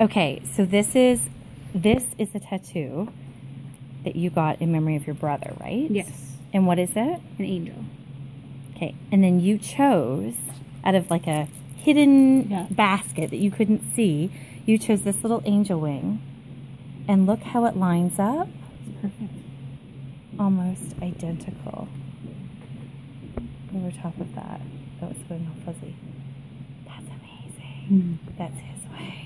Okay, so this is this is a tattoo that you got in memory of your brother, right? Yes. And what is it? An angel. Okay, and then you chose out of like a hidden Yeah. basket that you couldn't see, you chose this little angel wing. And look how it lines up. It's perfect. Almost identical. Over top of that. That was so fuzzy. That's amazing. Mm. That's his way.